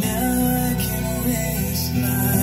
Now I can raise my